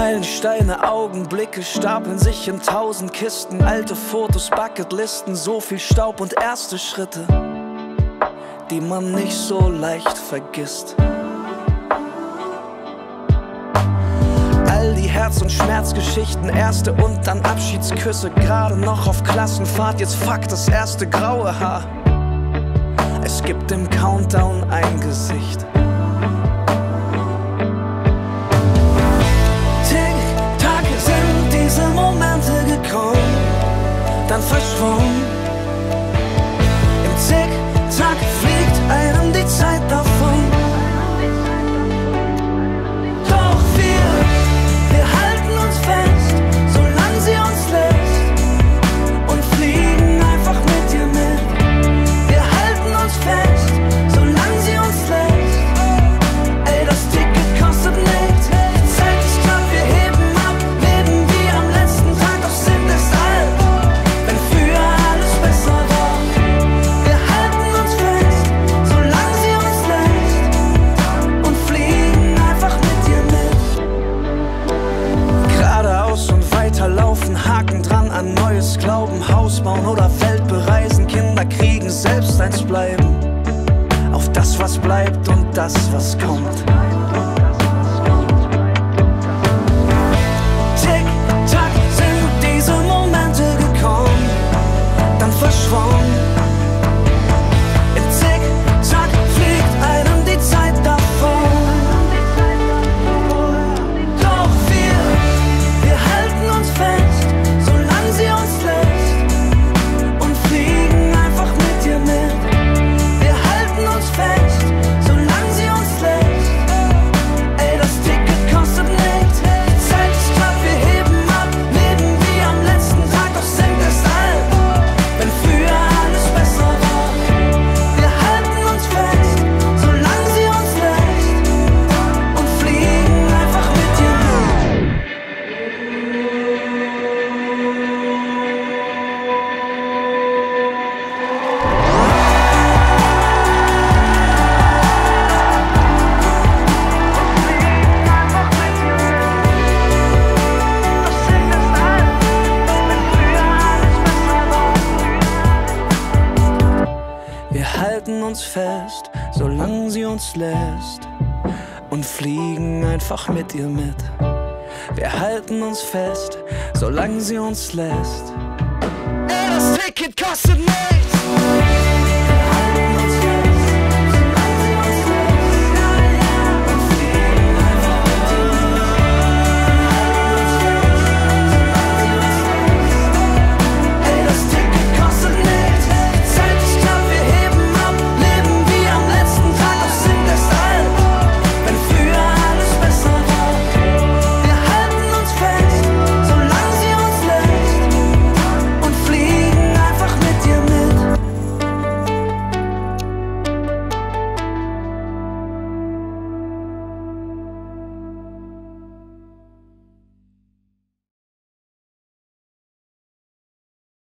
Meilensteine, Augenblicke stapeln sich in tausend Kisten. Alte Fotos, Bucketlisten, so viel Staub und erste Schritte, die man nicht so leicht vergisst. All die Herz- und Schmerzgeschichten, erste und dann Abschiedsküsse, gerade noch auf Klassenfahrt, jetzt fuck das erste graue Haar. Es gibt im Countdown ein Gesicht. Glauben, Haus bauen oder Welt bereisen, Kinder kriegen, selbst eins bleiben. Auf das, was bleibt und das, was kommt. Halten uns fest, solange sie uns lässt und fliegen einfach mit ihr mit. Wir halten uns fest, solange sie uns lässt. Ey, das Ticket kostet nichts.